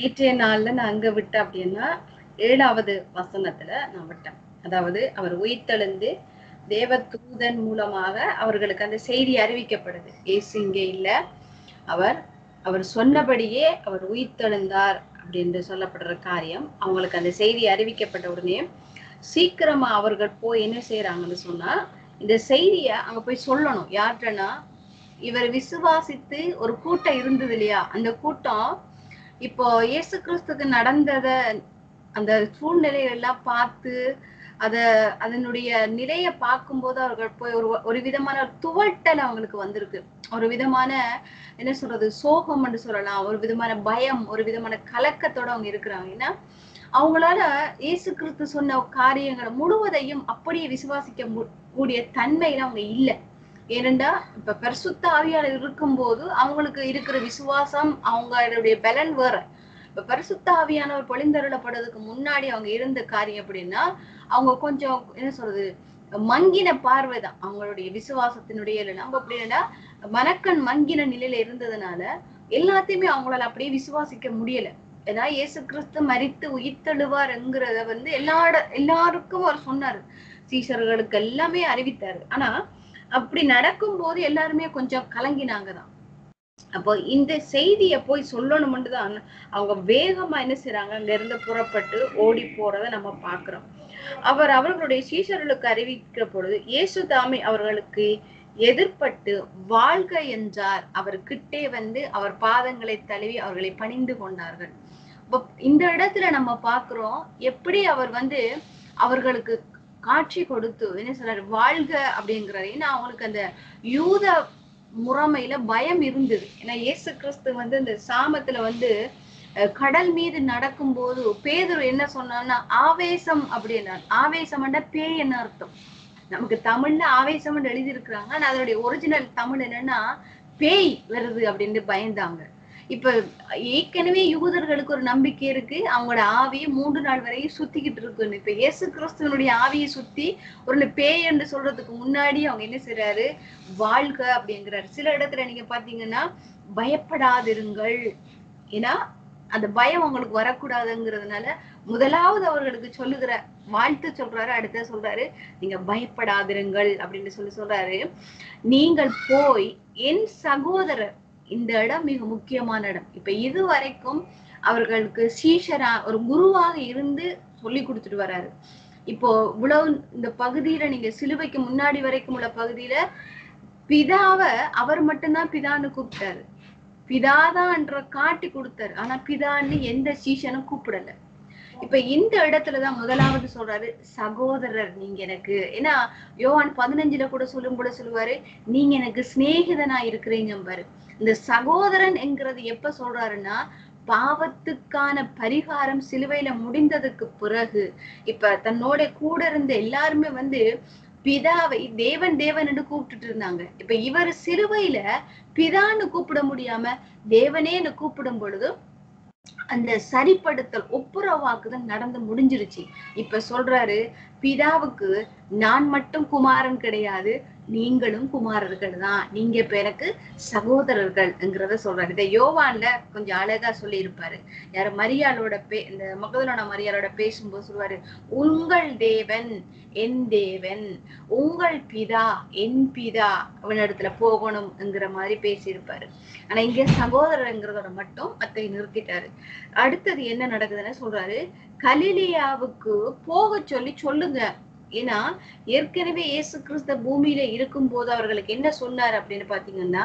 நேற்றைய நாள்ல நான் அங்க விட்டேன் அப்படின்னா ஏழாவது வசனத்துல நான் விட்டேன். அதாவது அவர் உயிர்த்தெழுந்து தேவ தூதன் மூலமாக அவர்களுக்கு அந்த செய்தி அறிவிக்கப்படுது. இயேசு இங்கே இல்ல. அவர் அவர் சொன்னபடியே அவர் உயிர்த்தெழுந்தார் அப்படின்னு சொல்லப்படுற காரியம் அவங்களுக்கு அந்த செய்தி அறிவிக்கப்பட்ட உடனே சீக்கிரமா அவர்கள் போய் என்ன செய்யறாங்கன்னு சொன்னா இந்த செய்திய அங்க போய் சொல்லணும். யார்கிட்டனா இவர் விசுவாசித்து ஒரு கூட்டம் இருந்தது இல்லையா? அந்த கூட்டம் இப்போ இயேசு கிறிஸ்துக்கு நடந்தத அந்த சூழ்நிலைகள் எல்லாம் பார்த்து அத அதனுடைய நிலைய பார்க்கும்போது அவர்கள் போய் ஒரு ஒரு விதமான துவட்டல் அவங்களுக்கு வந்திருக்கு. ஒரு விதமான என்ன சொல்றது சோகம் என்று சொல்லலாம். ஒரு விதமான பயம் ஒரு விதமான கலக்கத்தோட அவங்க இருக்கிறாங்க. ஏன்னா அவங்களால இயேசு கிறிஸ்து சொன்ன காரியங்களை முழுவதையும் அப்படியே விசுவாசிக்க கூடிய தன்மையில அவங்க இல்லை. ஏனெண்டா இப்ப பரிசுத்த ஆவியாளர் இருக்கும்போது அவங்களுக்கு இருக்கிற விசுவாசம் அவங்களுடைய பலன் வேற. இப்ப பரிசுத்த ஆவியானவர் பொழிந்தருளப்படுறதுக்கு முன்னாடி அவங்க இருந்த காரியம் அப்படின்னா அவங்க கொஞ்சம் என்ன சொல்றது மங்கின பார்வைதான் அவங்களுடைய விசுவாசத்தினுடைய இல்லை நம்ம அப்படின்னா மனக்கண் மங்கின நிலையில இருந்ததுனால எல்லாத்தையுமே அவங்களால அப்படியே விசுவாசிக்க முடியல. ஏன்னா இயேசு கிறிஸ்து மரித்து உயிர்த்தெழுவார்ங்கிறத வந்து எல்லாட எல்லாருக்கும் அவர் சொன்னாரு. சீசர்களுக்கு எல்லாமே அறிவித்தாரு. ஆனா அப்படி நடக்கும் போது எல்லாருமே கொஞ்சம் கலங்கினாங்க தான் அப்போ இந்த செய்திய போய் சொல்லணும்னு தான் அவங்க வேகமா என்ன செய்யறாங்க அங்க இருந்து புறப்பட்டு ஓடி போறத நம்ம பாக்குறோம் அவர் அவர்களுடைய சீஷர்களுக்கு அறிவிக்கிற பொழுது இயேசு தாமே அவர்களுக்கு எதிர்ப்பட்டு வாழ்க என்றார். அவர் கிட்டே வந்து அவர் பாதங்களை தழுவி அவர்களை பணிந்து கொண்டார்கள். இந்த இடத்துல நம்ம பாக்குறோம் எப்படி அவர் வந்து அவர்களுக்கு காட்சி கொடுத்து என்ன சொல்றாரு வாழ்க அப்படிங்கிறாரு. ஏன்னா அவங்களுக்கு அந்த யூத முறைமையில பயம் இருந்தது. ஏன்னா இயேசு கிறிஸ்து வந்து இந்த சாமத்துல வந்து கடல் மீது நடக்கும் போது பேதுரு என்ன சொன்னான்னா ஆவேசம் அப்படின்னா ஆவேசம்னா பேய் என்ன அர்த்தம்? நமக்கு தமிழ்ல ஆவேசம்னு எழுதி இருக்கிறாங்க ஆனா அதனுடைய ஒரிஜினல் தமிழ் என்னன்னா பேய் வருது அப்படின்னு பயந்தாங்க. இப்ப ஏற்கனவே யூதர்களுக்கு ஒரு நம்பிக்கை இருக்கு. அவங்களோட ஆவியை மூன்று நாள் வரையும் சுத்திக்கிட்டு இருக்குன்னு. இப்ப இயேசு கிறிஸ்துவனுடைய ஆவியை சுத்தி ஒரு பேய் என்று சொல்றதுக்கு முன்னாடி அவங்க என்ன செய்றாரு? வாழ்க அப்படிங்கிறாரு. சில இடத்துல நீங்க பாத்தீங்கன்னா பயப்படாதிருங்கள். ஏன்னா அந்த பயம் அவங்களுக்கு வரக்கூடாதுங்கிறதுனால முதலாவது அவர்களுக்கு சொல்லுகிற வாழ்த்து சொல்றாரு அடுத்த சொல்றாரு நீங்க பயப்படாதிருங்கள் அப்படின்னு சொல்லி சொல்றாரு. நீங்கள் போய் என் சகோதரர் இந்த இடம் மிக முக்கியமான இடம். இப்ப இது வரைக்கும் அவர்களுக்கு சீஷரா ஒரு குருவாக இருந்து சொல்லி கொடுத்துட்டு வராரு. இப்போ இவ்வளவு இந்த பகுதியில நீங்க சிலுவைக்கு முன்னாடி வரைக்கும் உள்ள பகுதியில பிதாவ அவர் மட்டும்தான் பிதான்னு கூப்பிட்டாரு. பிதாதான்ற காட்டி கொடுத்தாரு. ஆனா பிதான்னு எந்த சீஷனும் கூப்பிடல. இப்ப இந்த இடத்துலதான் முதலாவது சொல்றாரு சகோதரர் நீங்க எனக்கு. ஏன்னா யோவான் பதினஞ்சுல கூட சொல்லும் கூட சொல்லுவாரு நீங்க எனக்கு சிநேகிதனா இருக்கிறீங்க பாரு. இந்த சகோதரன் என்கிறது எப்ப சொல்றாருன்னா பாவத்துக்கான பரிகாரம் சிலுவையில முடிந்ததுக்கு பிறகு. இப்ப தன்னோட கூட இருந்த எல்லாருமே வந்து பிதாவை தேவன் தேவன் என்று கூப்பிட்டுட்டு இருந்தாங்க. இப்ப இவர் சிலுவையில பிதான்னு கூப்பிட முடியாம தேவனேன்னு கூப்பிடும் பொழுது அந்த சரிப்படுத்தல் ஒப்புரவாக்குதல் நடந்து முடிஞ்சிருச்சு. இப்ப சொல்றாரு பிதாவுக்கு நான் மட்டும் குமாரன் கிடையாது நீங்களும் குமாரர்கள் தான் நீங்க இப்ப எனக்கு சகோதரர்கள்ங்கிறத சொல்றாரு. இதை யோவான்ல கொஞ்சம் அழகா சொல்லி இருப்பாரு யாரு மரியாளோட பே இந்த மகதலோட மரியாளோட பேசும்போது சொல்லுவாரு உங்கள் தேவன் என் தேவன் உங்கள் பிதா என் பிதா அவனிடத்துல போகணும்ங்கிற மாதிரி பேசியிருப்பாரு. ஆனா இங்க சகோதரங்கிறதோட மட்டும் அத்தை நிறுத்திட்டாரு. அடுத்தது என்ன நடக்குதுன்னு சொல்றாரு கலிலியாவுக்கு போக சொல்லி சொல்லுங்க. ஏன்னா ஏற்கனவே இயேசு கிறிஸ்த பூமியில இருக்கும் போது அவர்களுக்கு என்ன சொன்னார் அப்படின்னு பாத்தீங்கன்னா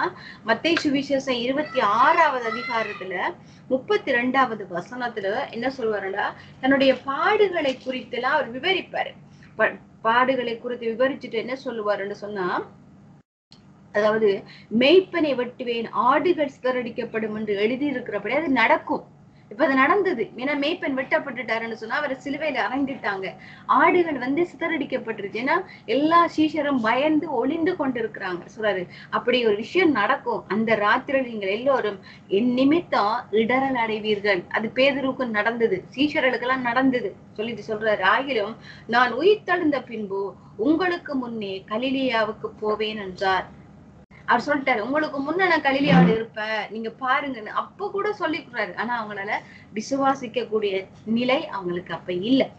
மத்தை சுவிசேஷம் இருபத்தி ஆறாவது அதிகாரத்துல முப்பத்தி ரெண்டாவது வசனத்துல என்ன சொல்வாருன்னா தன்னுடைய பாடுகளை குறித்தெல்லாம் அவர் விவரிப்பாரு. பாடுகளை குறித்து விவரிச்சுட்டு என்ன சொல்லுவாருன்னு சொன்னா அதாவது மெய்ப்பனை வெட்டுவேன் ஆடுகள் சிதறடிக்கப்படும் என்று எழுதியிருக்கிறபடி அது நடக்கும். இப்ப அது நடந்தது. ஏன்னா மேய்ப்பன் வெட்டப்பட்டுட்டாருன்னு சொன்னா அவர் சிலுவையில அறைந்துட்டாங்க. ஆடுகள் வந்து சிதறடிக்கப்பட்டுருச்சு. ஏன்னா எல்லா சீஷரும் பயந்து ஒளிந்து கொண்டிருக்கிறாங்க. சொல்றாரு அப்படி ஒரு விஷயம் நடக்கும். அந்த ராத்திரியில் நீங்கள் எல்லோரும் என் நிமித்தம் இடரல் அடைவீர்கள். அது பேதுருக்கு நடந்தது. சீஷர்களுக்கெல்லாம் நடந்தது. சொல்லிட்டு சொல்றாரு ஆகிலும் நான் உயிர்த்தெழுந்த பின்பு உங்களுக்கு முன்னே கலிலியாவுக்கு போவேன் என்றார். அவர் சொல்லிட்டாரு உங்களுக்கு முன்ன நான் கலிலியாவில் இருப்பேன் நீங்க பாருங்கன்னு. அப்ப கூட சொல்லிக்கிறாரு ஆனா அவங்களால விசுவாசிக்க கூடிய நிலை அவங்களுக்கு அப்ப இல்ல.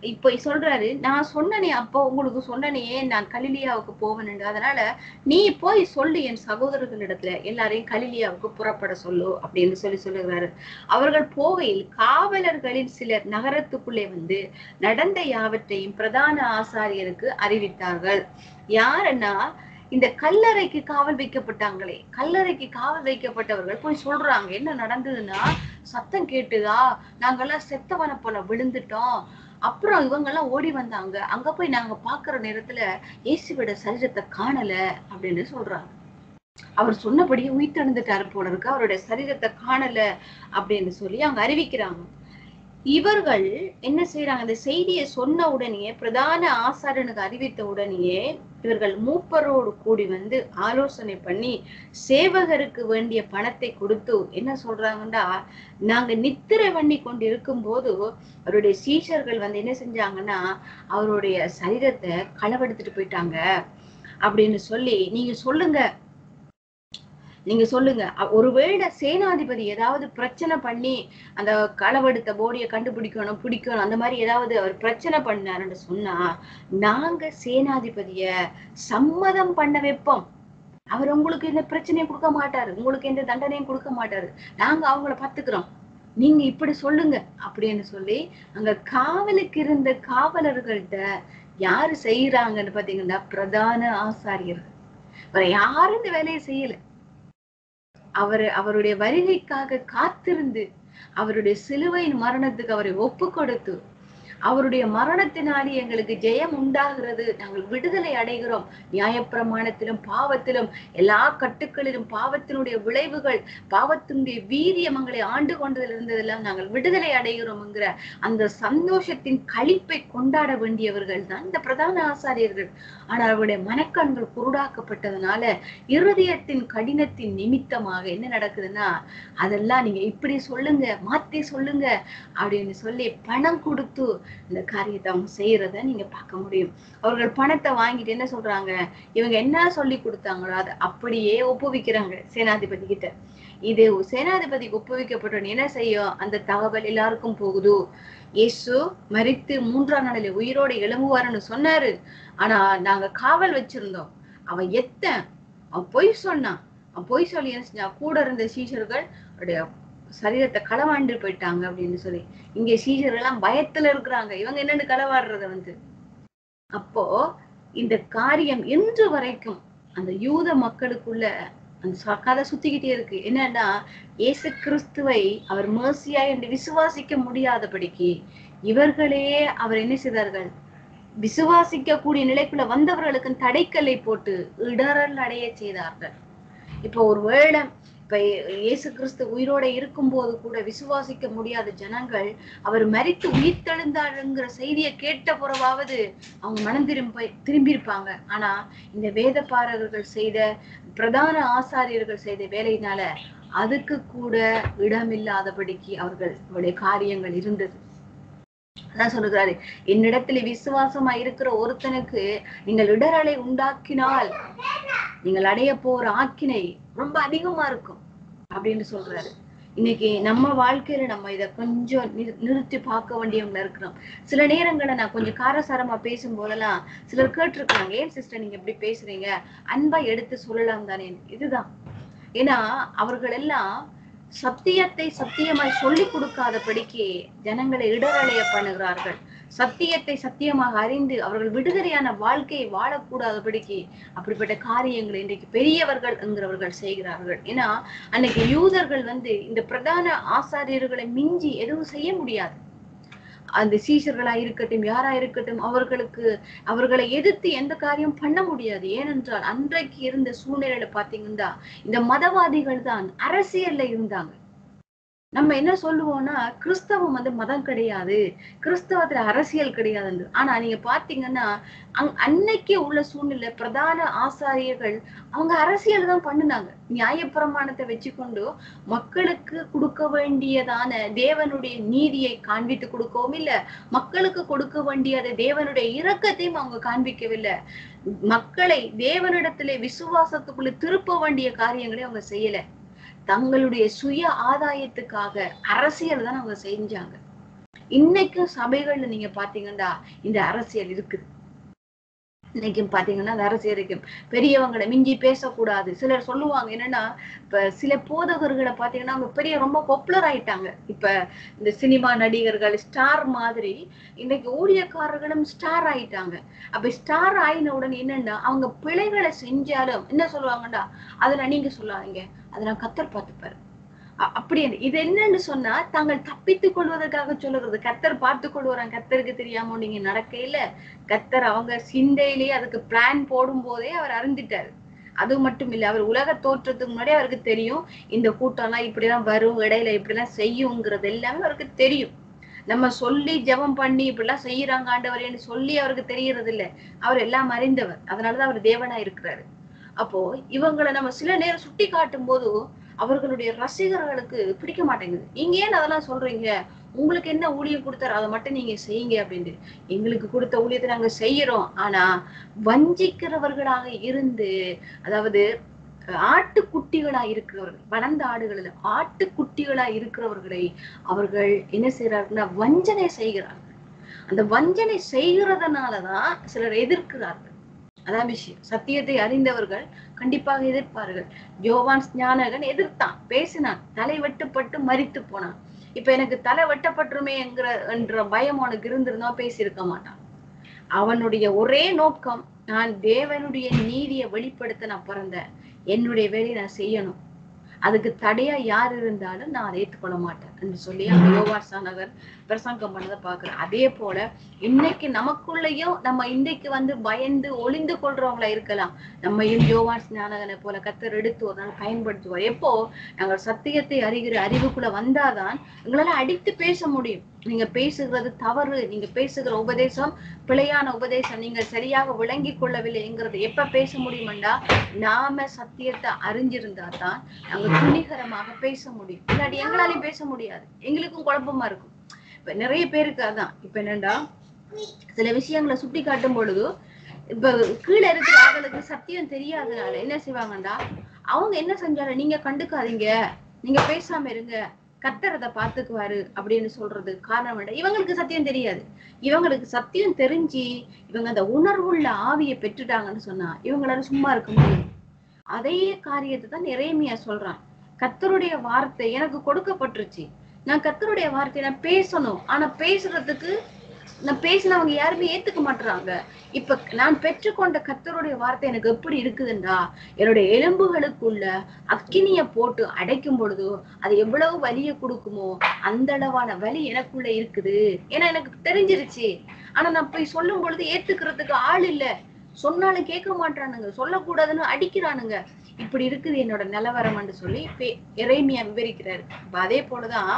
இப்ப சொல்றாரு நான் சொன்னனே அப்போ உங்களுக்கு சொன்னனே நான் கலிலியாவுக்கு போவேன் அதனால நீ போய் சொல்லு என் சகோதரர்களிடத்துல எல்லாரையும் கலிலியாவுக்கு புறப்பட சொல்லு அப்படின்னு சொல்லி சொல்லுகிறாரு. அவர்கள் போகையில் காவலர்களில் சிலர் நகரத்துக்குள்ளே வந்து நடந்த யாவற்றையும் பிரதான ஆசாரியருக்கு அறிவித்தார்கள். யாருன்னா இந்த கல்லறைக்கு காவல் வைக்கப்பட்டாங்களே. கல்லறைக்கு காவல் வைக்கப்பட்டவர்கள் போய் சொல்றாங்க என்ன நடந்ததுன்னா சத்தம் கேட்டுதா? நாங்கெல்லாம் செத்தவனை போல விழுந்துட்டோம். அப்புறம் இவங்க எல்லாம் ஓடி வந்தாங்க. அங்க போய் நாங்க பாக்குற நேரத்துல இயேசுவோட சரீரத்தை காணல அப்படின்னு சொல்றாங்க. அவர் சொன்னபடியே உயிர்த்தெழுந்துட்டாரு போல இருக்கு. அவருடைய சரீரத்தை காணல அப்படின்னு சொல்லி அவங்க அறிவிக்கிறாங்க. இவர்கள் என்ன செய்யறாங்க அந்த செய்தியை சொன்ன உடனேயே பிரதான ஆசாரனுக்கு அறிவித்த உடனேயே இவர்கள் மூப்பரோடு கூடி வந்து ஆலோசனை பண்ணி சேவகருக்கு வேண்டிய பணத்தை கொடுத்து என்ன சொல்றாங்கன்னா நாங்க நித்திரை பண்ணி கொண்டு இருக்கும் போது அவருடைய சீஷர்கள் வந்து என்ன செஞ்சாங்கன்னா அவருடைய சரீரத்தை களவெடுத்துட்டு போயிட்டாங்க அப்படின்னு சொல்லி நீங்க சொல்லுங்க. நீங்க சொல்லுங்க. ஒருவேளை சேனாதிபதி ஏதாவது பிரச்சனை பண்ணி அந்த களவெடுத்த போடியை கண்டுபிடிக்கணும் பிடிக்கணும் அந்த மாதிரி ஏதாவது அவர் பிரச்சனை பண்ணாருன்னு சொன்னா நாங்க சேனாதிபதிய சம்மதம் பண்ண வைப்போம். அவர் உங்களுக்கு எந்த பிரச்சனையும் கொடுக்க மாட்டாரு. உங்களுக்கு எந்த தண்டனையும் கொடுக்க மாட்டாரு. நாங்க அவங்கள பாத்துக்கிறோம் நீங்க இப்படி சொல்லுங்க அப்படின்னு சொல்லி அங்க காவலுக்கு இருந்த காவலர்கள்ட்ட யாரு செய்யறாங்கன்னு பாத்தீங்கன்னா பிரதான ஆசாரியர்கள். வேற யாரும் இந்த வேலையை செய்யல. அவர் அவருடைய வருகைக்காக காத்திருந்து அவருடைய சிலுவையின் மரணத்துக்கு அவரை ஒப்பு கொடுத்து அவருடைய மரணத்தினாலே எங்களுக்கு ஜெயம் உண்டாகிறது. நாங்கள் விடுதலை அடைகிறோம். நியாயப்பிரமாணத்திலும் பாவத்திலும் எல்லா கட்டுக்களிலும் பாவத்தினுடைய விளைவுகள் பாவத்தினுடைய வீரியம் எங்களை ஆண்டு கொண்டதில் இருந்ததெல்லாம் நாங்கள் விடுதலை அடைகிறோம்ங்கிற அந்த சந்தோஷத்தின் களிப்பை கொண்டாட வேண்டியவர்கள் தான் இந்த பிரதான ஆசாரியர்கள். ஆனால் அவருடைய மனக்கண்கள் குருடாக்கப்பட்டதுனால இருதயத்தின் கடினத்தின் நிமித்தமாக என்ன நடக்குதுன்னா அதெல்லாம் நீங்க இப்படி சொல்லுங்க மாத்தி சொல்லுங்க அப்படின்னு சொல்லி பணம் கொடுத்து இந்த காரியத்தை அவங்க செய்யறத நீங்க பார்க்க முடியும். அவர்கள் பணத்தை வாங்கிட்டு என்ன சொல்றாங்க? இவங்க என்ன சொல்லி கொடுத்தாங்களோ அதை அப்படியே ஒப்புவிக்கிறாங்க சேனாதிபதி கிட்ட. இது சேனாதிபதிக்கு ஒப்புவிக்கப்பட்ட என்ன செய்யும் அந்த தகவல் எல்லாருக்கும் போகுது? இயேசு மறித்து மூன்றாம் நாளில உயிரோட எழும்புவாருன்னு சொன்னாரு. ஆனா நாங்க காவல் வச்சிருந்தோம். அவன் எத்தன்? அவன் பொய் சொன்னான். அவன் பொய் சொல்லி என்ன செஞ்சான்? கூட இருந்த சீஷர்கள் அப்படியே சரீரத்தை களவாண்டு போயிட்டாங்க அப்படின்னு சொல்லி. இங்க சீஷர்கள் எல்லாம் பயத்துல இருக்கிறாங்க. இவங்க என்னன்னு களவாடுறத வந்து. அப்போ இந்த காரியம் இன்று வரைக்கும் அந்த யூத மக்களுக்குள்ள அந்த கதை சுத்திக்கிட்டே இருக்கு. என்னன்னா இயேசு கிறிஸ்துவை அவர் மேர்சியா என்று விசுவாசிக்க முடியாதபடிக்கு இவர்களே அவர் என்ன செய்தார்கள்? விசுவாசிக்க கூடிய நிலைக்குள்ள வந்தவர்களுக்கு தடைக்கல்லை போட்டு இடரல் அடைய செய்தார்கள். இப்போ ஒரு வேளை இப்ப இயேசு கிறிஸ்து உயிரோட இருக்கும்போது கூட விசுவாசிக்க முடியாத ஜனங்கள் அவர் மறித்து உயிர்த்தெழுந்தாருங்கிற செய்தியை கேட்ட புறவாவது அவங்க மனம் திரும்ப திரும்பி இருப்பாங்க ஆனா இந்த வேதபாரகர்கள் செய்த பிரதான ஆசாரியர்கள் செய்த வேலையினால அதுக்கு கூட இடமில்லாதபடிக்கு அவர்கள் அவருடைய காரியங்கள் இருந்தது. அதான் சொல்லுகிறாரு என்னிடத்துல விசுவாசமா இருக்கிற ஒருத்தனுக்கு நீங்கள் இடரலை உண்டாக்கினால் நீங்கள் அடைய போற ஆக்கினை ரொம்ப அதிகமா இருக்கும். அப்படின்னு சொல்றாரு. இன்னைக்கு நம்ம வாழ்க்கையில நம்ம இத கொஞ்சம் நிறுத்தி பார்க்க வேண்டியவங்க இருக்கிறோம். சில நேரங்களை நான் கொஞ்சம் காரசாரமா பேசும் போதெல்லாம் சிலர் கேட்டிருக்காங்க ஏன் சிஸ்டர் நீங்க எப்படி பேசுறீங்க? அன்பா எடுத்து சொல்லலாம் தானே. இதுதான். ஏன்னா அவர்கள் எல்லாம் சத்தியத்தை சத்தியமாய் சொல்லி கொடுக்காதபடிக்கு ஜனங்களை இடரலைய பண்ணுகிறார்கள். சத்தியத்தை சத்தியமாக அறிந்து அவர்கள் விடுதலையான வாழ்க்கையை வாழக்கூடாதபடிக்கு அப்படிப்பட்ட காரியங்களை இன்றைக்கு பெரியவர்கள் என்கிறவர்கள் செய்கிறார்கள். ஏன்னா அன்னைக்கு யூதர்கள் வந்து இந்த பிரதான ஆசாரியர்களை மிஞ்சி எதுவும் செய்ய முடியாது. அந்த சீஷர்களா இருக்கட்டும் யாரா இருக்கட்டும் அவர்களுக்கு அவர்களை எதிர்த்து எந்த காரியம் பண்ண முடியாது. ஏனென்றால் அன்றைக்கு இருந்த சூழ்நிலையில பாத்தீங்கன்னா இந்த மதவாதிகள் தான் அரசியல்ல இருந்தாங்க. நம்ம என்ன சொல்லுவோம்னா கிறிஸ்தவம் வந்து மதம் கிடையாது. கிறிஸ்தவத்துல அரசியல் கிடையாது ஆனா நீங்க பாத்தீங்கன்னா அங் அன்னைக்கு உள்ள சூழ்நிலை பிரதான ஆசாரியர்கள் அவங்க அரசியல் தான் பண்ணினாங்க. நியாயப்பிரமாணத்தை வச்சுக்கொண்டு மக்களுக்கு கொடுக்க வேண்டியதான தேவனுடைய நீதியை காண்பித்து கொடுக்கவும் இல்ல மக்களுக்கு கொடுக்க வேண்டியத தேவனுடைய இரக்கத்தையும் அவங்க காண்பிக்கவில்லை. மக்களை தேவனிடத்திலே விசுவாசத்துக்குள்ள திருப்ப வேண்டிய காரியங்களை அவங்க செய்யல. தங்களுடைய சுய ஆதாயத்துக்காக அரசியல் தான் அவங்க செஞ்சாங்க. இன்னைக்கும் சபைகள்ல நீங்க பாத்தீங்கன்னா இந்த அரசியல் இருக்குது இன்னைக்கும் பாத்தீங்கன்னா அந்த அரசியல் இருக்கு. பெரியவங்களை மிஞ்சி பேசக்கூடாது. சிலர் சொல்லுவாங்க என்னன்னா இப்ப சில போதகர்களை பாத்தீங்கன்னா அவங்க பெரிய ரொம்ப பாப்புலர் ஆயிட்டாங்க. இப்ப இந்த சினிமா நடிகர்கள் ஸ்டார் மாதிரி இன்னைக்கு ஊழியக்காரர்களும் ஸ்டார் ஆயிட்டாங்க. அப்ப ஸ்டார் ஆயின உடனே என்னன்னா அவங்க பிழைகளை செஞ்சாலும் என்ன சொல்லுவாங்கடா அதுல நீங்க சொல்லாதீங்க. அதை நான் கத்தர் பார்த்துப்பாரு. அப்படி இது என்னன்னு சொன்னா தாங்கள் தப்பித்துக் கொள்வதற்காக சொல்லுறது கத்தர் பார்த்து கொள்வாராம். கத்தருக்கு தெரியாம நீங்க நடக்கையில கத்தர் அவங்க சிந்தையிலேயே அதுக்கு பிளான் போடும் போதே அவர் அறிந்துட்டாரு. அது மட்டும் இல்ல அவர் உலக தோற்றத்துக்கு முன்னாடி அவருக்கு தெரியும். இந்த கூட்டம்லாம் இப்படிலாம் வரும் இடையில இப்படிலாம் செய்யுங்கிறது எல்லாமே அவருக்கு தெரியும். நம்ம சொல்லி ஜெபம் பண்ணி இப்படிலாம் செய்யறாங்க ஆண்டவரேன்னு சொல்லி அவருக்கு தெரியறது இல்ல அவர் எல்லாம் அறிந்தவர். அதனாலதான் அவர் தேவனா இருக்கிறாரு. அப்போ இவங்களை நம்ம சில நேரம் சுட்டி காட்டும் போது அவர்களுடைய ரசிகர்களுக்கு பிடிக்க மாட்டேங்குது. நீங்க ஏன் அதெல்லாம் சொல்றீங்க? உங்களுக்கு என்ன ஊழியம் கொடுத்தாரு? அதை மட்டும் நீங்க செய்யுங்க அப்படின்ட்டு. எங்களுக்கு கொடுத்த ஊழியத்தை நாங்க செய்யறோம். ஆனா வஞ்சிக்கிறவர்களாக இருந்து அதாவது ஆட்டுக்குட்டிகளா இருக்கிறவர்கள் வளர்ந்த ஆடுகளில் ஆட்டுக்குட்டிகளா இருக்கிறவர்களை அவர்கள் என்ன செய்யறாருன்னா வஞ்சனை செய்கிறார்கள். அந்த வஞ்சனை செய்கிறதுனாலதான் சிலர் எதிர்க்கிறார்கள். அதான் விஷயம். சத்தியத்தை அறிந்தவர்கள் கண்டிப்பாக எதிர்ப்பார்கள். ஜோவான் ஞானகன் எதிர்த்தான். பேசினான். தலை வெட்டுப்பட்டு மறித்து போனான். இப்ப எனக்கு தலை வெட்டப்பட்டுருமே என்கிற என்ற பயம் உனக்கு இருந்திருந்தா பேசியிருக்க மாட்டான். அவனுடைய ஒரே நோக்கம் நான் தேவனுடைய நீதியை வெளிப்படுத்த நான் பிறந்தேன். என்னுடைய வேலையை நான் செய்யணும். அதுக்கு தடையா யார் இருந்தாலும் நான் அதை ஏற்றுக்கொள்ள மாட்டேன். சொல்லி அந்த யோவாசா நகர் பிரசங்கம் பண்ணதை பாக்குறேன் அதே போல இன்னைக்கு நமக்குள்ளேயும் நம்ம இன்னைக்கு வந்து பயந்து ஒளிந்து கொள்றவங்களா இருக்கலாம். நம்மையும் யோவான் ஞானகனை போல கத்தர் எடுத்து ஒரு நாள் பயன்படுத்துவார். எப்போ? நாங்கள் சத்தியத்தை அறிகிற அறிவுக்குள்ள வந்தாதான் எங்களால அடித்து பேச முடியும். நீங்க பேசுகிறது தவறு நீங்க பேசுகிற உபதேசம் பிழையான உபதேசம் நீங்க சரியாக விளங்கி கொள்ளவில்லைங்கிறது எப்ப பேச முடியுமெண்டா? நாம சத்தியத்தை அறிஞ்சிருந்தா தான் நாங்க துணிகரமாக பேச முடியும். இல்லாட்டி எங்களாலையும் பேச முடியும் தெரியாது. எங்களுக்கும் குழப்பமா இருக்கும். இப்ப நிறைய பேருக்கு அதான். இப்ப என்னண்டா சில விஷயங்களை சுட்டி காட்டும் பொழுது இப்ப கீழே இருக்கிற ஆளுக்கு சத்தியம் தெரியாதனால என்ன செய்வாங்கடா அவங்க என்ன செஞ்சாலும் நீங்க கண்டுக்காதீங்க. நீங்க பேசாம இருங்க. கத்தர் பாத்துக்குவாரு அப்படின்னு சொல்றது காரணம் இவங்களுக்கு சத்தியம் தெரியாது. இவங்களுக்கு சத்தியம் தெரிஞ்சு இவங்க அந்த உணர்வுள்ள ஆவியை பெற்றுட்டாங்கன்னு சொன்னா இவங்களால சும்மா இருக்க முடியும். அதே காரியத்தை தான் நிறைமையா சொல்றான். கத்தருடைய வார்த்தை எனக்கு கொடுக்கப்பட்டுருச்சு. நான் கத்தருடைய வார்த்தையை நான் பேசணும். ஆனா பேசுறதுக்கு நான் பேசினவங்க யாருமே ஏத்துக்க மாட்டுறாங்க இப்ப நான் பெற்றுக்கொண்ட கத்தருடைய வார்த்தை எனக்கு எப்படி இருக்குதுண்டா என்னுடைய எலும்புகளுக்குள்ள அக்கினிய போட்டு அடைக்கும் பொழுது அது எவ்வளவு வலிய கொடுக்குமோ அந்த அளவான வலி எனக்குள்ள இருக்குது. ஏன்னா எனக்கு தெரிஞ்சிருச்சு. ஆனா நான் போய் சொல்லும் பொழுது ஏத்துக்கிறதுக்கு ஆள் இல்லை. சொன்னாலும் கேட்க மாட்டானுங்க சொல்லக்கூடாதுன்னு அடிக்கிறானுங்க. இப்படி இருக்குது என்னோட நிலவரம்னு சொல்லி இறைமையை விவரிக்கிறாரு. இப்ப அதே போலதான்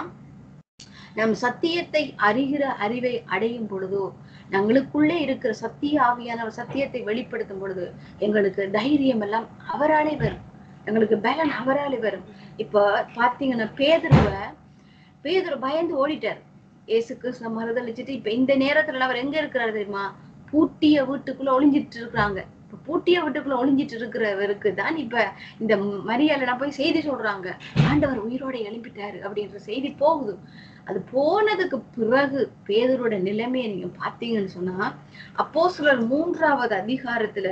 நம் சத்தியத்தை அறிகிற அறிவை அடையும் பொழுதோ எங்களுக்குள்ளே இருக்கிற சத்திய ஆவியான சத்தியத்தை வெளிப்படுத்தும் பொழுது எங்களுக்கு தைரியம் எல்லாம் அவராலே வரும். எங்களுக்கு பலன் அவராலே வரும். இப்ப பாத்தீங்கன்னா பேதுருவ பேதுரு பயந்து ஓடிட்டார். ஏசு கிருஷ்ண மறுதளிச்சுட்டு இப்ப இந்த நேரத்துல அவர் எங்க இருக்கிறாரு தெரியுமா? பூட்டிய வீட்டுக்குள்ள ஒளிஞ்சிட்டு இருக்கிறாங்க இப்ப பூட்டிய வீட்டுக்குள்ள ஒளிஞ்சிட்டு இருக்கிறவருக்கு தான் இப்ப இந்த மரியாதை போய் செய்தி சொல்றாங்க. ஆண்டவர் உயிரோட எழுப்பிட்டாரு அப்படின்ற செய்தி போகுது. அது போனதுக்கு பிறகு பேதரோட நிலைமையை நீங்க பாத்தீங்கன்னு சொன்னா அப்போ சிலர் மூன்றாவது அதிகாரத்துல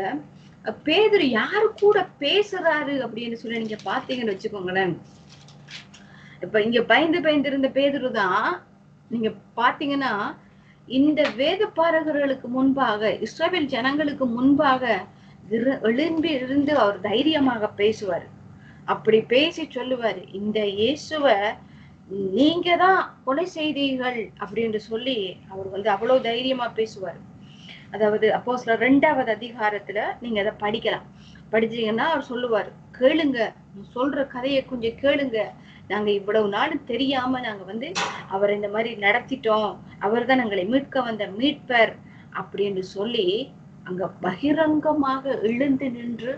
பேதர் யாரு கூட பேசுறாரு அப்படின்னு சொல்லி நீங்க பாத்தீங்கன்னு வச்சுக்கோங்களேன். இப்ப இங்க பயந்து பயந்து இருந்த பேதரு தான் நீங்க பாத்தீங்கன்னா இந்த வேத பாரகர்களுக்கு முன்பாக இஸ்ரேல் ஜனங்களுக்கு முன்பாக எழும்பி இருந்து அவர் தைரியமாக பேசுவார். அப்படி பேசி சொல்லுவாரு இந்த இயேசுவ நீங்க தான் கொலை செய்தீர்கள் அப்படின்னு சொல்லி அவர் வந்து அவ்வளவு தைரியமா பேசுவார். அதாவது அப்போ சில ரெண்டாவது அதிகாரத்துல நீங்க அதை படிக்கலாம். படிச்சீங்கன்னா அவர் சொல்லுவார் கேளுங்க சொல்ற கதையை கொஞ்சம் கேளுங்க நாங்க இவ்வளவு நாள் தெரியாம நாங்க வந்து அவர் இந்த மாதிரி நடத்திட்டோம். அவர்தான் எங்களை மீட்க வந்த மீட்பர் அப்படின்னு சொல்லி அங்க பகிரங்கமாக எழுந்து நின்று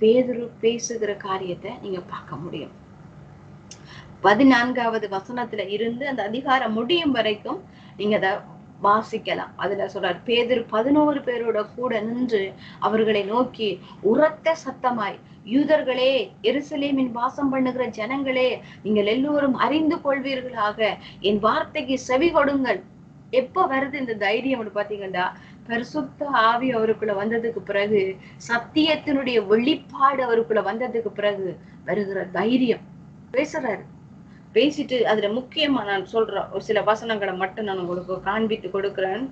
பேதுரு பேசுகிற காரியத்தை நீங்க பார்க்க முடியும். பதினான்காவது வசனத்துல இருந்து அந்த அதிகாரம் முடியும் வரைக்கும் நீங்க அதை வாசிக்கலாம். அதுல சொல்றார் பேதர் பதினோரு பேரோட கூட நின்று அவர்களை நோக்கி உரத்த சத்தமாய் யூதர்களே எருசலேமின் வாசம் பண்ணுகிற ஜனங்களே நீங்கள் எல்லோரும் அறிந்து கொள்வீர்களாக. என் வார்த்தைக்கு செவி கொடுங்கள். எப்ப வருது இந்த தைரியம் பாத்தீங்கன்னா பரிசுத்த ஆவி அவருக்குள்ள வந்ததுக்கு பிறகு சத்தியத்தினுடைய வெளிப்பாடு அவருக்குள்ள வந்ததுக்கு பிறகு வருகிற தைரியம். பேசுறாரு. பேசிட்டு அதுல முக்கியமா நான் சொல்றேன் ஒரு சில வசனங்களை மட்டும் நான் உங்களுக்கு காண்பித்து கொடுக்கிறேன்.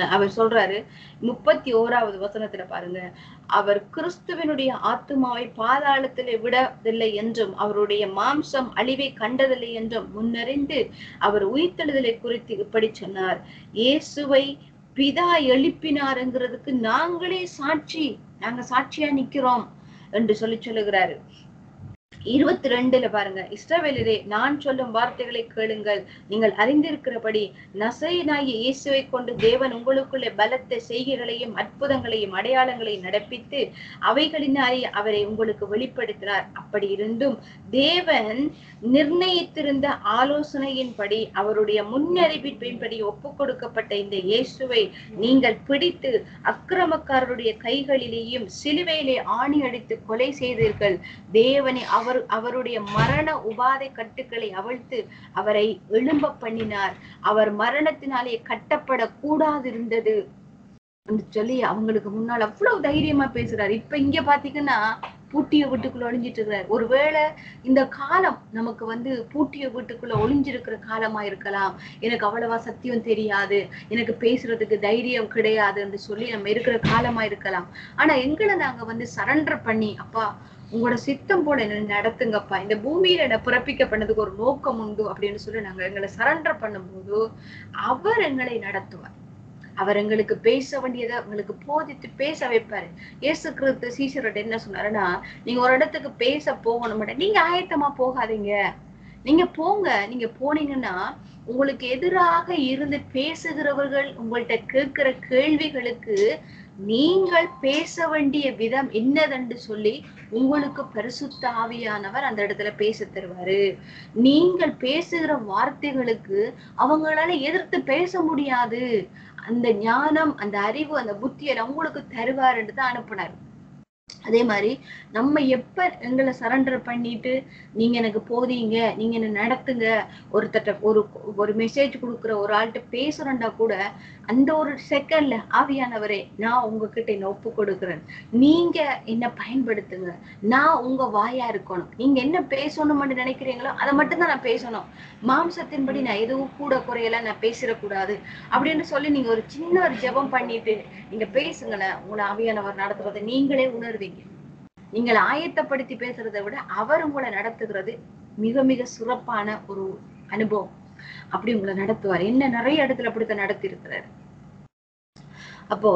அவர் சொல்றாரு முப்பத்தி ஓராவது வசனத்துல பாருங்க அவர் கிறிஸ்துவனுடைய ஆத்துமாவை பாதாளத்திலே விடவில்லை என்றும் அவருடைய மாம்சம் அழிவை கண்டதில்லை என்றும் முன்னறிந்து அவர் உயிர்த்தெழுதலை குறித்து இப்படி சொன்னார். இயேசுவை பிதா எழுப்பினாருங்கிறதுக்கு நாங்களே சாட்சி நாங்க சாட்சியா நிக்கிறோம் என்று சொல்லி சொல்லுகிறாரு. இருபத்தி ரெண்டுல பாருங்க. இஸ்ரவேலரே நான் சொல்லும் வார்த்தைகளை கேளுங்கள். நீங்கள் அறிந்திருக்கிறபடி நசைனாகிய இயேசுவை கொண்டு தேவன் உங்களுக்குள்ளே பலத்த செய்கைகளையும் அற்புதங்களையும் அடையாளங்களையும் நடப்பித்து அவைகளினாலே அவரை உங்களுக்கு வெளிப்படுத்தினார். அப்படி இருந்தும் தேவன் நிர்ணயித்திருந்த ஆலோசனையின்படி அவருடைய முன்னறிவிப்பின்படி ஒப்பு கொடுக்கப்பட்ட இந்த இயேசுவை நீங்கள் பிடித்து அக்கிரமக்காரருடைய கைகளிலேயும் சிலுவையிலே ஆணி அடித்து கொலை செய்தீர்கள். தேவனை அவர் அவருடைய மரண உபாதை கட்டுக்களை அவிழ்த்து அவரை எழும்ப பண்ணினார். அவர் மரணத்தினாலே கட்டப்பட கூடாது இருந்தது சொல்லி அவங்களுக்கு முன்னால் அவ்வளவு தைரியமா பேசுறாரு. இப்ப இங்க பாத்தீங்கன்னா பூட்டிய வீட்டுக்குள்ள ஒளிஞ்சிட்டு இருக்கிறார் ஒருவேளை இந்த காலம் நமக்கு வந்து பூட்டிய வீட்டுக்குள்ள ஒளிஞ்சிருக்கிற காலமா இருக்கலாம். எனக்கு அவ்வளவா சத்தியம் தெரியாது. எனக்கு பேசுறதுக்கு தைரியம் கிடையாது என்று சொல்லி நம்ம இருக்கிற காலமா இருக்கலாம். ஆனா எங்களை நாங்க வந்து சரண்டர் பண்ணி அப்பா உங்களோட சித்தம் போல என்ன நடத்துங்கப்பா. இந்த பூமியில என்ன பிறப்பிக்க பண்ணதுக்கு ஒரு நோக்கம் உண்டு அப்படின்னு சொல்லி நாங்க எங்களை சரண்டர் பண்ணும்போது அவர் எங்களை நடத்துவார். அவர் எங்களுக்கு பேச வேண்டியதை உங்களுக்கு போதித்து பேச வைப்பாரு. ஏசு கிறிஸ்து சீசரோட என்ன சொன்னாருன்னா நீங்க ஒரு இடத்துக்கு பேச போகணும் நீங்க ஆயத்தமா போகாதீங்க. நீங்க போங்க. நீங்க போனீங்கன்னா உங்களுக்கு எதிராக இருந்து பேசுகிறவர்கள் உங்கள்ட்ட கேட்கிற கேள்விகளுக்கு நீங்கள் பேச வேண்டிய விதம் என்னதென்று சொல்லி உங்களுக்கு பரிசுத்த ஆவியானவர் அந்த இடத்துல பேச தருவாரு. நீங்கள் பேசுகிற வார்த்தைகளுக்கு அவங்களால எதிர்த்து பேச முடியாது. அந்த ஞானம் அந்த அறிவு அந்த புத்தியை உங்களுக்கு தருவாருன்னு தான் அனுப்புனார். அதே மாதிரி நம்ம எப்ப எங்களை சரண்டர் பண்ணிட்டு நீங்க எனக்கு போதீங்க நீங்க என்ன நடத்துங்க ஒருத்தட்ட ஒரு ஒரு மெசேஜ் கொடுக்குற ஒரு ஆள்கிட்ட பேசுறேன்டா கூட அந்த ஒரு செகண்ட்ல ஆவியானவரே நான் உங்ககிட்ட என்ன ஒப்பு கொடுக்குறேன் நீங்க என்ன பயன்படுத்துங்க. நான் உங்க வாயா இருக்கணும். நீங்க என்ன பேசணும்னு நினைக்கிறீங்களோ அதை மட்டும் தான் நான் பேசணும். மாம்சத்தின்படி நான் எதுவும் கூட குறையெல்லாம் நான் பேசிடக்கூடாது. அப்படின்னு சொல்லி நீங்க ஒரு சின்ன ஒரு ஜெபம் பண்ணிட்டு நீங்க பேசுங்களேன் உங்களை ஆவியானவர் நடத்துறதை நீங்களே உணர்வு உணர்வீங்க நீங்கள் ஆயத்தப்படுத்தி பேசுறதை விட அவர் உங்களை நடத்துகிறது மிக மிக சிறப்பான ஒரு அனுபவம். அப்படி உங்களை நடத்துவார். என்ன நிறைய இடத்துல அப்படித்தான் நடத்தி இருக்கிறாரு அப்போ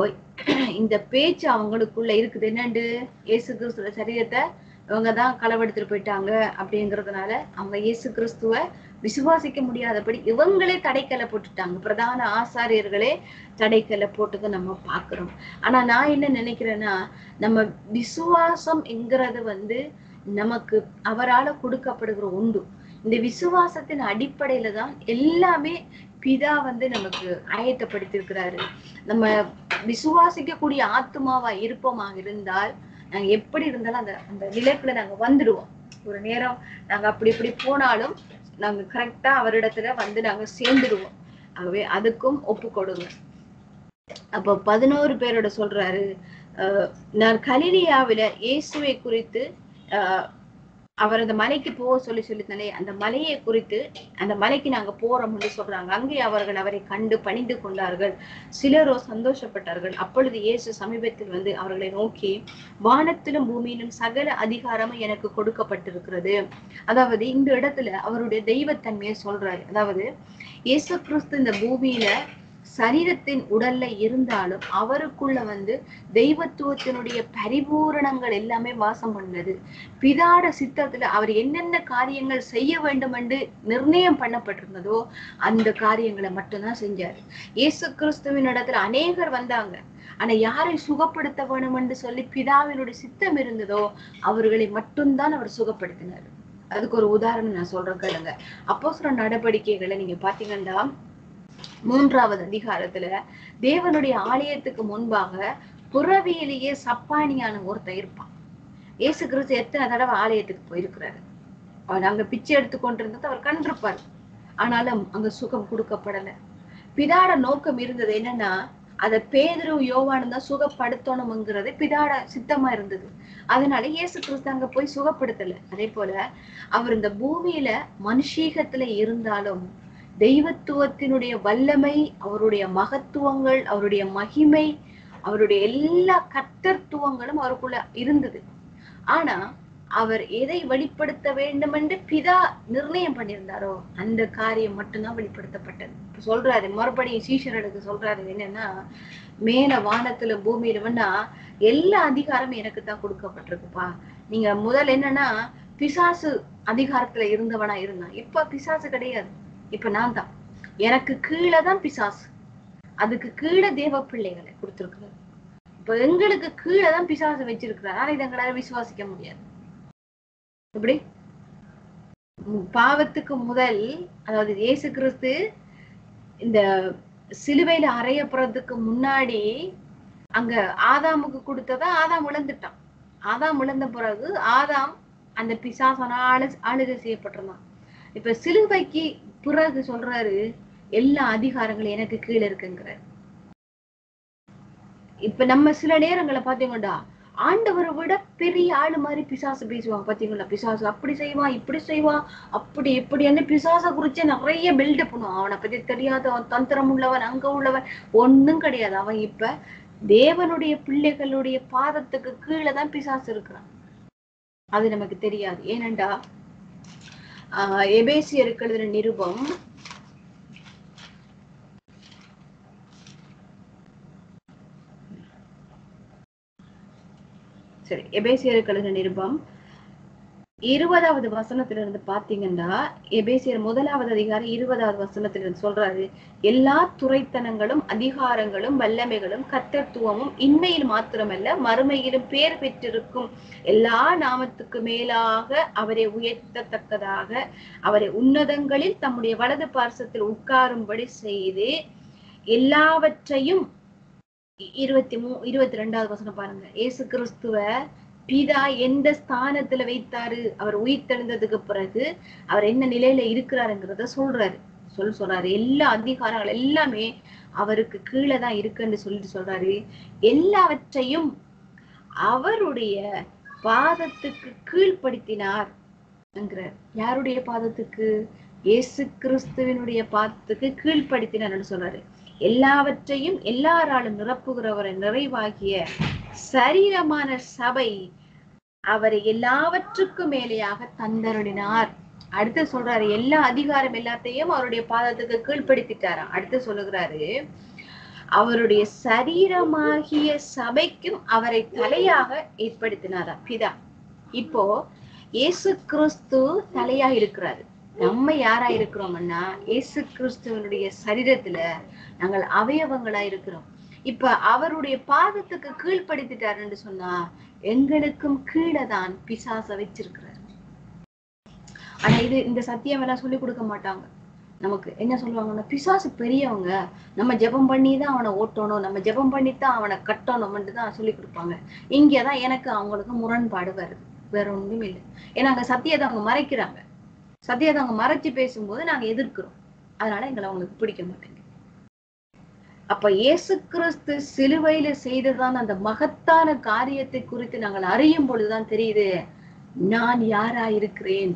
இந்த பேச்சு அவங்களுக்குள்ள இருக்குது. என்னண்டு? இயேசு கிறிஸ்துவ சரீரத்தை இவங்க தான் களவெடுத்துட்டு போயிட்டாங்க அப்படிங்கறதுனால அவங்க இயேசு கிறிஸ்துவ விசுவாசிக்க முடியாதபடி இவங்களே தடைக்கலை போட்டுட்டாங்க. பிரதான ஆசாரியர்களே தடைக்கலை போட்டதை நம்ம பாக்குறோம் ஆனா நான் என்ன நினைக்கிறேன்னா நம்ம விசுவாசம் என்கிறது வந்து நமக்கு அவரால கொடுக்கப்படுகிற உண்டு. இந்த விசுவாசத்தின் அடிப்படையில தான் எல்லாமே பிதா வந்து நமக்கு ஆயத்தப்படுத்தியிருக்கிறாரு. நம்ம விசுவாசிக்கக்கூடிய ஆத்மாவா இருப்பமாக இருந்தால் நாங்க எப்படி இருந்தாலும் அந்த அந்த நிலைக்குள்ள நாங்க வந்துடுவோம். ஒரு நேரம் நாங்க அப்படி இப்படி போனாலும் நாங்க கரெக்டா அவரிடத்துல வந்து நாங்க சேர்ந்துடுவோம். ஆகவே அதுக்கும் ஒப்பு கொடுங்க. அப்போ பதினோரு பேரோட சொல்றாரு நான் கலிலியாவில இயேசுவை குறித்து அவர் அந்த மலைக்கு போக சொல்லி சொல்லித்தானே அந்த மலையை குறித்து அந்த மலைக்கு நாங்க போறோம்னு சொல்றாங்க. அங்கே அவர்கள் அவரை கண்டு பணிந்து கொண்டார்கள். சிலரோ சந்தோஷப்பட்டார்கள். அப்பொழுது இயேசு சமீபத்தில் வந்து அவர்களை நோக்கி வானத்திலும் பூமியிலும் சகல அதிகாரமும் எனக்கு கொடுக்கப்பட்டிருக்கிறது. அதாவது இந்த இடத்துல அவருடைய தெய்வத்தன்மையை சொல்றாரு. அதாவது இயேசு கிறிஸ்து இந்த பூமியில சரீரத்தின் உடல்ல இருந்தாலும் அவருக்குள்ள வந்து தெய்வத்துவத்தினுடைய பரிபூரணங்கள் எல்லாமே வாசம் பண்ணது. பிதாட சித்தத்துல அவர் என்னென்ன காரியங்கள் செய்ய வேண்டும் என்று நிர்ணயம் பண்ணப்பட்டிருந்ததோ அந்த காரியங்களை மட்டும்தான் செஞ்சாரு. இயேசு கிறிஸ்துவின் இடத்துல அநேகர் வந்தாங்க. ஆனா யாரை சுகப்படுத்த வேணும் என்று சொல்லி பிதாவினுடைய சித்தம் இருந்ததோ அவர்களை மட்டும்தான் அவர் சுகப்படுத்தினார். அதுக்கு ஒரு உதாரணம் நான் சொல்றேன் கேளுங்க. அப்போ சில நடவடிக்கைகளை நீங்க பாத்தீங்கன்னா மூன்றாவது அதிகாரத்துல தேவனுடைய ஆலயத்துக்கு முன்பாக புறவியிலேயே சப்பானியான ஒருத்தன் இருப்பான். ஏசு கிறிஸ்து எத்தனை தடவை ஆலயத்துக்கு போயிருக்கிறாரு? அவர் அங்க பிச்சை எடுத்து கொண்டிருந்தது அவர் கண்டிருப்பார். ஆனாலும் அங்க சுகம் கொடுக்கப்படல. பிதாட நோக்கம் இருந்தது என்னன்னா அத பேதரும் யோவானும் தான் சுகப்படுத்தணும்ங்கிறது பிதாட சித்தமா இருந்தது. அதனால இயேசு கிறிஸ்து அங்க போய் சுகப்படுத்தல. அதே போல அவர் இந்த பூமியில மனுஷீகத்துல இருந்தாலும் தெய்வத்துவத்தினுடைய வல்லமை அவருடைய மகத்துவங்கள் அவருடைய மகிமை அவருடைய எல்லா கத்தர்த்துவங்களும் அவருக்குள்ள இருந்தது. ஆனா அவர் எதை வெளிப்படுத்த வேண்டும் என்று பிதா நிர்ணயம் பண்ணியிருந்தாரோ அந்த காரியம் மட்டும்தான் வெளிப்படுத்தப்பட்டது. இப்ப சொல்றாரு மறுபடியும் சீஷர்களுக்கு சொல்றாரு என்னன்னா மேல வானத்துல பூமியிலவன்னா எல்லா அதிகாரமும் எனக்கு தான் கொடுக்கப்பட்டிருக்குப்பா. நீங்க முதல் என்னன்னா பிசாசு அதிகாரத்துல இருந்தவனா இருந்தான். இப்ப பிசாசு கிடையாது. இப்ப நான் தான் எனக்கு கீழே தான் பிசாசு. அதுக்கு கீழே தேவ பிள்ளைகளை கொடுத்திருக்கிறார் இப்ப எங்களுக்கு கீழே தான் பிசாசு வச்சிருக்கிறார். ஆனா இதை எங்களால விசுவாசிக்க முடியாது. எப்படி? பாவத்துக்கு முதல் அதாவது இயேசு கிறிஸ்து இந்த சிலுவையில அறையப்படுறதுக்கு முன்னாடி அங்க ஆதாமுக்கு கொடுத்ததா ஆதாம் இழந்துட்டான். ஆதாம் இழந்த பிறகு ஆதாம் அந்த பிசாசனா ஆளு ஆளுகை செய்யப்பட்டிருந்தான். இப்ப சிலுவைக்கு பிறகு சொல்றாரு எல்லா அதிகாரங்களும் எனக்கு கீழே இருக்குங்கிறார். இப்ப நம்ம சில நேரங்களை பாத்தீங்கடா ஆண்டவரை விட பெரிய ஆளு மாதிரி பிசாசு பேசுவாங்க பாத்தீங்களா பிசாசு அப்படி செய்வான் இப்படி செய்வான் அப்படி இப்படின்னு பிசாச குறிச்சு நிறைய பில்டப் பண்ணுவான். அவனை பத்தி தெரியாத தந்திரம் உள்ளவன் அங்க உள்ளவன் ஒண்ணும் கிடையாது. அவன் இப்ப தேவனுடைய பிள்ளைகளுடைய பாதத்துக்கு கீழே தான் பிசாசு இருக்கிறான். அது நமக்கு தெரியாது. ஏனண்டா எபேசியருக்கு எழுதின நிருபம். சரி எபேசியருக்கு எழுதின நிருபம். இருபதாவது வசனத்திலிருந்து பாத்தீங்கன்னா எபேசியர் முதலாவது அதிகாரம் இருபதாவது வசனத்திலிருந்து சொல்றாரு எல்லா துறைத்தனங்களும் அதிகாரங்களும் வல்லமைகளும் கத்தத்துவமும் இன்மையில் மாத்திரமல்ல மறுமையிலும் பேர் பெற்றிருக்கும் எல்லா நாமத்துக்கு மேலாக அவரை உயர்த்தத்தக்கதாக அவரை உன்னதங்களில் தம்முடைய வலது பார்சத்தில் உட்காரும்படி செய்து எல்லாவற்றையும் இருபத்தி மூ இருபத்தி ரெண்டாவது வசனம் பாருங்க. ஏசு கிறிஸ்துவ பிதா எந்த ஸ்தானத்துல வைத்தாரு? அவர் உயிர்த்தெழுந்ததுக்கு பிறகு அவர் என்ன நிலையில இருக்கிறாருங்கிறத சொல்றாரு. சொல்ல சொல்றாரு. எல்லா அதிகாரங்கள் எல்லாமே அவருக்கு கீழே தான் இருக்குன்னு சொல்லிட்டு சொல்றாரு. எல்லாவற்றையும் அவருடைய பாதத்துக்கு கீழ்ப்படுத்தினார் என்கிறார். யாருடைய பாதத்துக்கு? இயேசு கிறிஸ்துவினுடைய பாதத்துக்கு கீழ்ப்படுத்தினார்னு சொல்றாரு. எல்லாவற்றையும் எல்லாராலும் நிரப்புகிறவரை நிறைவாகிய சரீரமான சபை அவரை எல்லாவற்றுக்கும் மேலேயாக தந்தருளினார். அடுத்து சொல்றாரு எல்லா அதிகாரம் எல்லாத்தையும் அவருடைய பாதத்துக்கு கீழ்படுத்திட்டாரா அடுத்து சொல்லுகிறாரு அவருடைய சரீரமாகிய சபைக்கும் அவரை தலையாக ஏற்படுத்தினாரா பிதா இப்போ இயேசு கிறிஸ்து தலையா இருக்கிறாரு நம்ம யாரா இருக்கிறோம்னா இயேசு கிறிஸ்துவனுடைய சரீரத்துல நாங்கள் அவயவங்களா இருக்கிறோம். இப்ப அவருடைய பாதத்துக்கு கீழ்படுத்திட்டாருன்னு சொன்னா எங்களுக்கும் கீழே தான் பிசாச வச்சிருக்கிறார். ஆனா இது இந்த சத்தியம் எல்லாம் சொல்லி கொடுக்க மாட்டாங்க. நமக்கு என்ன சொல்லுவாங்கன்னா பிசாசு பெரியவங்க நம்ம ஜெபம் பண்ணி தான் அவனை ஓட்டணும் நம்ம ஜெபம் பண்ணி தான் அவனை கட்டணும்னு தான் சொல்லி கொடுப்பாங்க. இங்கதான் எனக்கு அவங்களுக்கு முரண்பாடு வருது. வேற ஒன்றும் இல்லை. ஏன்னா அங்க சத்தியத்தை அவங்க மறைக்கிறாங்க. சத்தியத்தை அவங்க மறைச்சு பேசும்போது நாங்க எதிர்க்கிறோம். அதனால எங்களை அவங்களுக்கு பிடிக்க மாட்டேங்குது. அப்ப இயேசு கிறிஸ்து சிலுவையில செய்ததான அந்த மகத்தான காரியத்தை குறித்து நாங்கள் அறியும் பொழுதுதான் தெரியுது நான் யாரா இருக்கிறேன்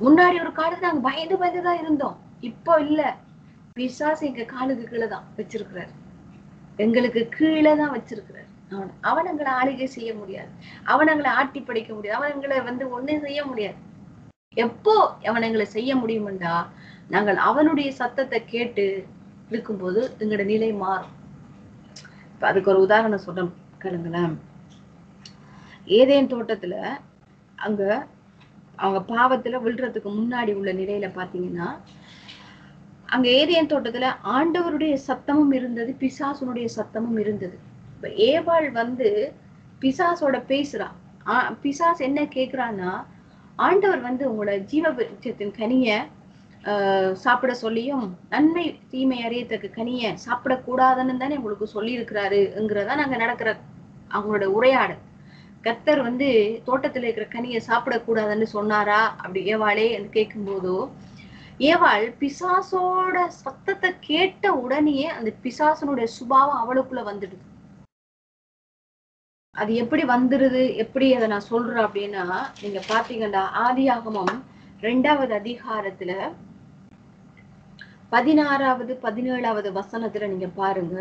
முன்னாடி ஒரு காலத்துல நாங்க பயந்து பயந்துதான் இருந்தோம். இப்போ இல்ல. பிசாசு எங்க காலுக்கு கீழே தான் வச்சிருக்கிறார். எங்களுக்கு கீழே தான் வச்சிருக்கிறார். அவன் அவன் எங்களை ஆளுகை செய்ய முடியாது. அவன் எங்களை ஆட்டி படைக்க முடியாது. அவன் எங்களை வந்து ஒண்ணும் செய்ய முடியாது. எப்போ அவன் எங்களை செய்ய முடியுமெண்டா நாங்கள் அவனுடைய சத்தத்தை கேட்டு இருக்கும்போது எங்களோட நிலை மாறும். இப்போ அதுக்கு ஒரு உதாரணம் சொல்றேன் கேளுங்களேன். ஏதேன் தோட்டத்துல அங்க அவங்க பாவத்துல விழுறதுக்கு முன்னாடி உள்ள நிலையில பாத்தீங்கன்னா அங்க ஏதேன் தோட்டத்துல ஆண்டவருடைய சத்தமும் இருந்தது பிசாசுனுடைய சத்தமும் இருந்தது. இப்ப ஏவாள் வந்து பிசாசோட பேசுகிறான் பிசாஸ் என்ன கேட்குறான்னா ஆண்டவர் வந்து உங்களோட ஜீவபட்சத்தின் கனியை கனிய சாப்பிட சொல்லியும் நன்மை தீமை அறியத்தக்க கனிய சாப்பிடக்கூடாதுன்னு தானே உங்களுக்கு சொல்லி இருக்கிறாருங்கிறதா நாங்க நடக்கிற அவங்களோட உரையாடல். கத்தர் வந்து தோட்டத்துல இருக்கிற கனியை சாப்பிடக்கூடாதுன்னு சொன்னாரா? அப்படி ஏவாளே என்று கேட்கும்போதோ ஏவாள் பிசாசோட சத்தத்தை கேட்ட உடனேயே அந்த பிசாசனுடைய சுபாவம் அவளுக்குள்ள வந்துடுது. அது எப்படி வந்துருது? எப்படி அதை நான் சொல்றேன் அப்படின்னா நீங்க பாத்தீங்கன்னா ஆதியாகமம் ரெண்டாவது அதிகாரத்துல பதினாறாவது பதினேழாவது வசனத்துல நீங்க பாருங்க.